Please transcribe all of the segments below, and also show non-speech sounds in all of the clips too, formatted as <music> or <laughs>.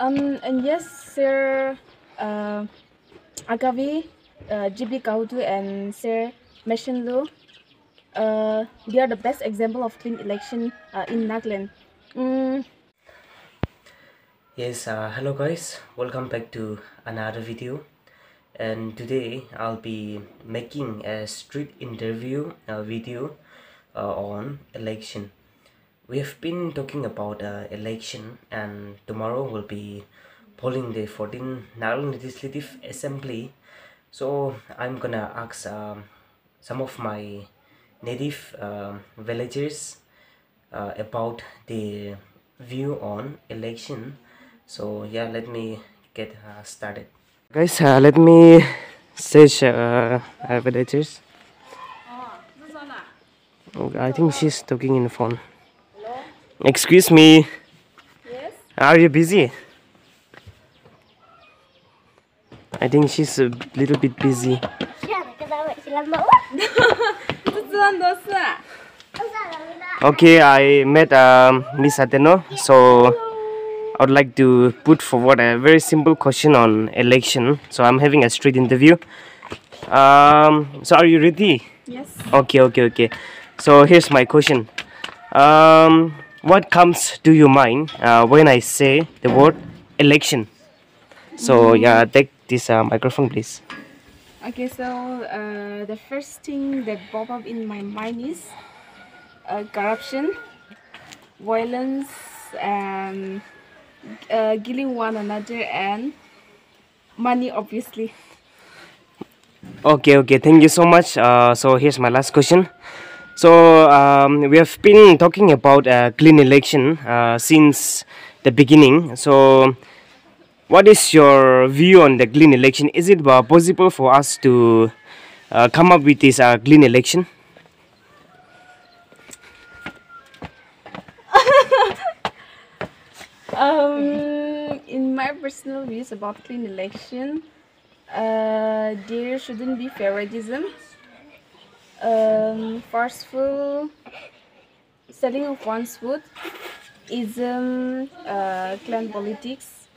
Um, and yes, Sir uh, Akivi, uh, GB Kahuto, and Sir Meshenlo, uh, they are the best example of clean election uh, in Nagaland. Mm, Yes, uh, hello guys, welcome back to another video. And today I'll be making a street interview uh, video uh, on election. We have been talking about uh, election, and tomorrow will be polling day 14 Nagaland Legislative Assembly. So I'm gonna ask um, some of my native um villagers uh, about their view on election. So yeah let me get uh, started. Guys uh, let me search uh, uh, villagers. Oh, i think she's talking in the phone excuse me yes. are you busy i think she's a little bit busy <laughs> Okay, I met um, Miss Ateno, so I would like to put forward a very simple question on election. So I'm having a street interview. Um, so are you ready? Yes. Okay, okay, okay. So here's my question. Um, what comes to your mind uh, when I say the word election? So yeah, take this uh, microphone, please. Okay, so uh, the first thing that pop up in my mind is uh, corruption, violence, and uh, killing one another, and money, obviously. Okay, okay. Thank you so much. Uh, so here's my last question. So um, we have been talking about uh, clean election uh, since the beginning. So what is your view on the clean election? Is it uh, possible for us to uh, come up with this uh, clean election? <laughs> Um, in my personal views about clean election, uh, there shouldn't be favoritism, um, forceful selling of one's food, ism, uh, clan politics,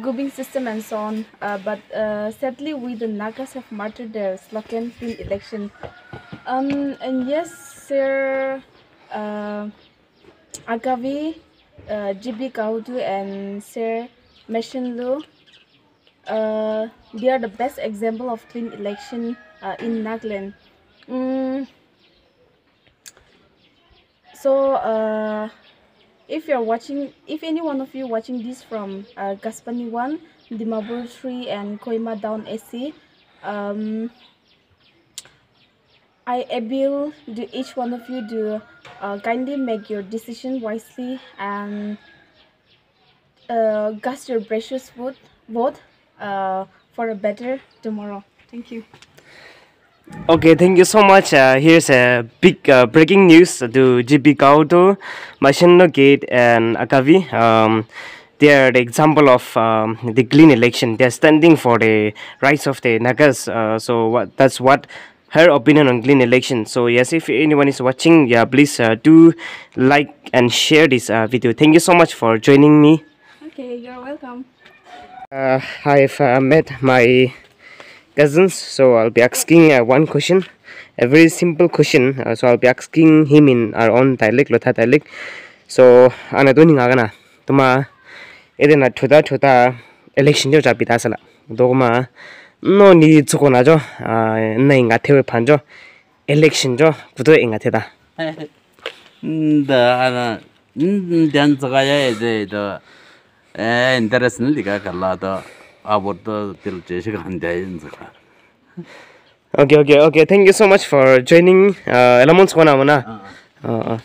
grouping system, and so on. Uh, but uh, sadly, we the Nagas have martyred their slogan clean election. Um, and yes, sir. Uh, Akivi, uh, GB Kahuto and Sir Meshenlo, uh, they are the best example of clean election uh, in Nagaland. Mm, so, uh, if you're watching, if any one of you watching this from uh, Ghaspani 1, Dimapur 3 and Koima down SC, um, I appeal to each one of you to uh, kindly make your decision wisely and uh, your precious vote, vote uh, for a better tomorrow. Thank you. Okay, thank you so much. Uh, here's a big uh, breaking news to GB Kahuto, Mashino Gate, and Akivi. Um, they are the example of um, the clean election. They are standing for the rights of the Nagas. Uh, so what, that's what her opinion on clean election. So yes, if anyone is watching, yeah, please uh, do like and share this uh, video. Thank you so much for joining me. Okay, you're welcome. Uh, I've uh, met my cousins so i'll be asking uh, one question a very simple question uh, so i'll be asking him in our own dialect lotha dialect so ana do ninga gana tuma edena thoda thoda election jo japi dasala dogma no ni chuko na jo na inga thewe phan jo election jo kudo inga theda da ana dan zaga ya de do eh interesting liga kala do 아버터 들 제시가 안 되는 거라 Okay, okay, okay. Thank you so much for joining uh, Elements Wanamana. Uh,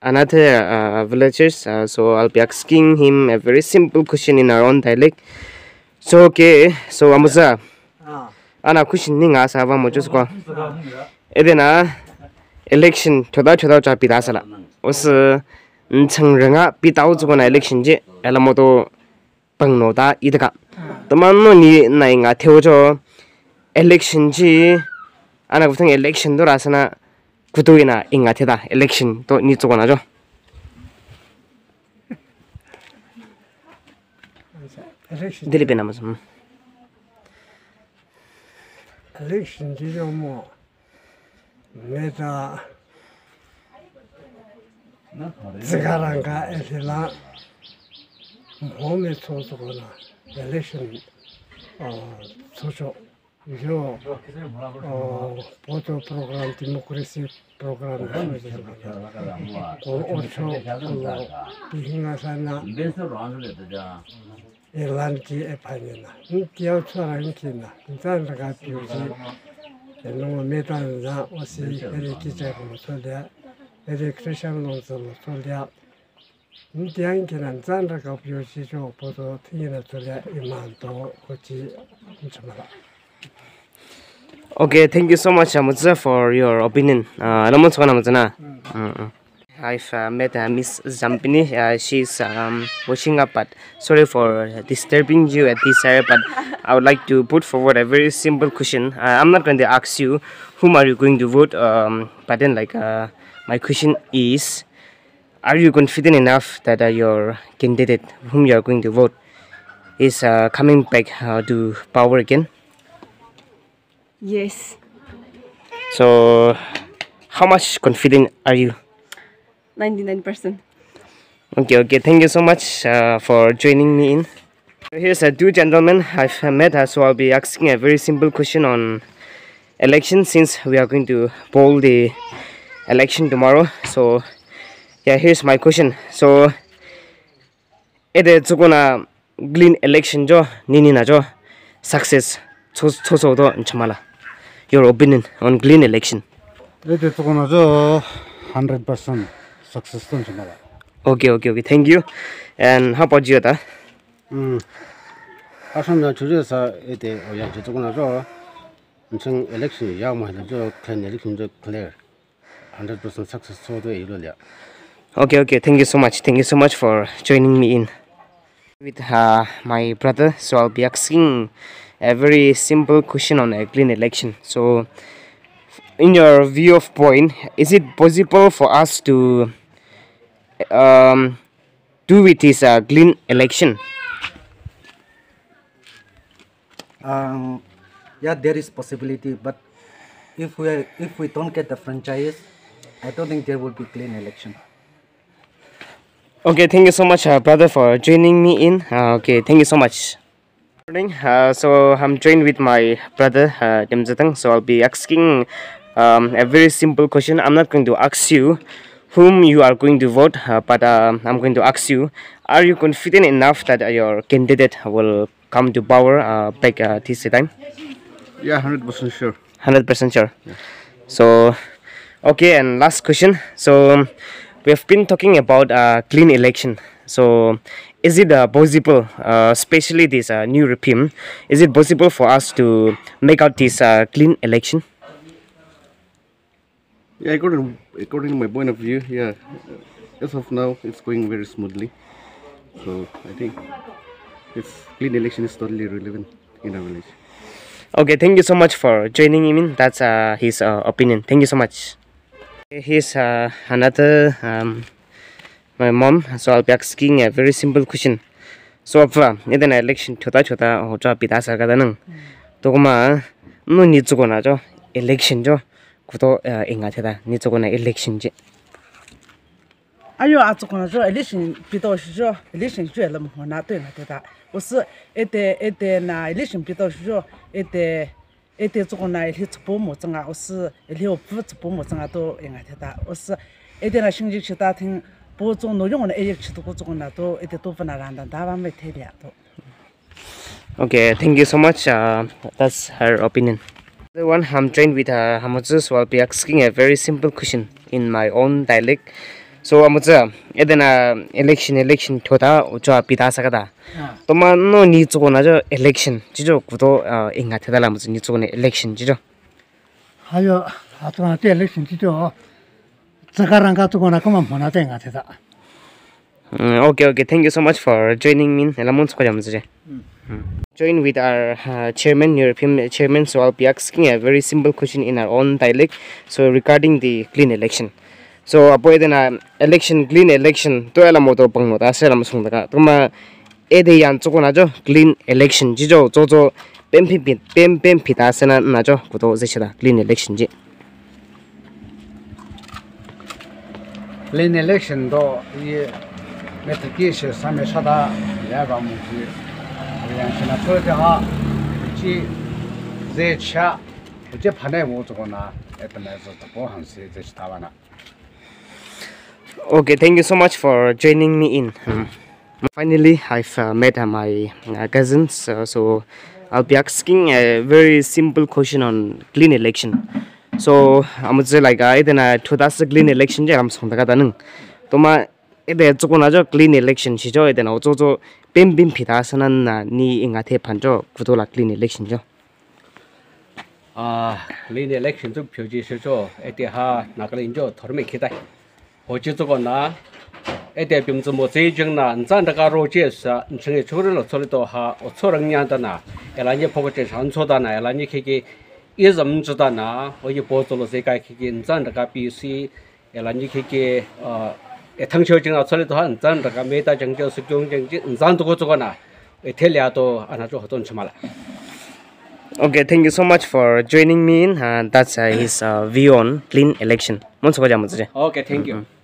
another uh, villagers, uh, so I'll be asking him a very simple question in our own dialect. So, okay, so Amuza, ana question ni nga sa ba mo just ko. Ede na election choda choda cha pi dasala. Os n chang ranga pi dao zu na election je, elamo to pang no da idaka. tamanno ni nai nga theo jo election ji ana guthang election do rasana kutuina inga theda election to ni chukona jo dili pe namas election. ji jo mo meta zigaranga esela mo me tsotso kona relation, uh, social, you know, uh, photo program, democracy program, also, uh, Pihinga Sana, Irlanti Epanyana, Ntiao Tsara Nkina, Ntan Raga Piuji, Nunga Metan Za, Osi, Eri Kichai Kumu Solia, Eri Krishan Lonsa Kumu Solia, 벤트로 안 해도 irlanti e panyana ntiao tsara nkina ntanda ka piuji enongo metan za osi eri kicha ko solya eri christian lo zolo solya ntiao nkina ntanda ka piuji jo podo tingina solya imanto kochi nchamala Okay, thank you so much, Amutza, for your opinion. Uh, alam mo sa kanang na. Mm-mm. I've uh, met uh, Miss Zampini. Uh, she's um, washing up, but sorry for disturbing you at this hour. But I would like to put forward a very simple question. Uh, I'm not going to ask you whom are you going to vote. Um, but then, like, uh, my question is, are you confident enough that uh, your candidate, whom you are going to vote, is uh, coming back uh, to power again? Yes. So, how much confident are you? 99%. Okay, okay. Thank you so much uh, for joining me in. Here's uh, two gentlemen I've met, uh, so I'll be asking a very simple question on election since we are going to poll the election tomorrow. So, yeah, here's my question. So, ede tsukuna clean election jo nini na jo success choso do nchamala. Your opinion on clean election? Ede tukuna jo 100% success to chumala. Okay, okay, okay. Thank you. And how about you, ta? 음. 아sam나 주제사 ede oya je tukuna jo nchang election ya ma ha jo clean election jo clear 100% success to do ilo ya. Okay, okay. Thank you so much. Thank you so much for joining me in with uh, my brother. So I'll be asking a very simple question on a clean election. So, in your view of point, is it possible for us to um, do with this uh, clean election? Um, yeah, there is possibility, but if we if we don't get the franchise, I don't think there will be clean election. Okay, thank you so much, uh, brother, for joining me in. Uh, okay, thank you so much. Morning. Uh, so I'm joined with my brother uh. So I'll be asking um, a very simple question. I'm not going to ask you whom you are going to vote, uh, but um I'm going to ask you: Are you confident enough that uh, your candidate will come to power uh, back uh, this time? Yeah, 100% sure. Hundred percent sure. So, okay, and last question. So, um, we have been talking about uh, clean election. So, is it uh, possible, uh, especially this uh, new regime, is it possible for us to make out this uh, clean election? Yeah, according according to my point of view, yeah, as of now, it's going very smoothly. So I think it's clean election is totally relevant in our village. Okay, thank you so much for joining him in. That's uh, his uh, opinion. Thank you so much. Here's uh, another um, my mom. So I'll be asking a very simple question. So apa? Ini na election chota chota ho cha pita sa ka nang. To kuma no ni chu na jo election jo kuto inga theda ni chu na election je. ayo a zu kona zo election bi do shi zo election jue le mo na对了对的我是一得一得那 election bi do shi zo 一得一得zu kona ile zu bo mo zeng a我是ile我不zu bo mo zeng a do应该对的我是一得那星期去打听播种内容呢一去都zu kona do一得都不那让的大完没特别都 Okay, thank you so much. Uh, that's her opinion. The one I'm trained with uh, Hamutsu, so I'll be asking a very simple question in my own dialect. so amutsa edena election election thoda cho pita sakada to ma no ni chu na jo election. chi jo kudo inga theda la mutsa ni chu ne election chi jo hayo atona te election chi jo zakarang ka tu ko na ko ma mona te inga theda okay okay thank you so much for joining me. elamon chu jam je join with our uh, chairman european chairman Swal Piakski a very simple question in our own dialect. So regarding the clean election. so apo edena election clean election to ela motor pangno ta sela musung daga tuma e de yan chu na jo clean election ji jo jo jo pem pem pem pem phita sena na jo ku to ze chira clean election ji. Clean election do ye metrikish same sada ya ga mu ji. Yan chena to ja ha ji ze cha je phanai mo zo na etna zo to bo han se je na. Okay, thank you so much for joining me in. Um, finally, I've uh, met uh, my uh, cousins, uh, so I'll be asking a very simple question on clean election. So, I'm just like, I then I to that's clean election, I'm so that nung. To my ede choko na jo clean election shi jo ede na cho cho pem bim phita sanan na ni inga the phan jo kudo la clean election jo ah clean election jo phyo ji shi jo ete ha na clean jo thorme khitai hochi zuko na ete bimzi mo zei jing na nzan daga ro je sa nchingi chukri lo tsoli do ha o tso rang nyan da na ela nye poko che chan tso da na ela nye kiki izam zi da na o yi bo zo lo zei gai kiki nzan daga bi si ela nye kiki e tang shio jing na tsoli do ha nzan daga me da jing je su gyong jing ji nzan dugo zuko na e te liya do ana jo hodon chima la Okay, thank you so much for joining me in. Uh, that's uh, his uh, view on clean election. Okay, thank you. Mm-hmm.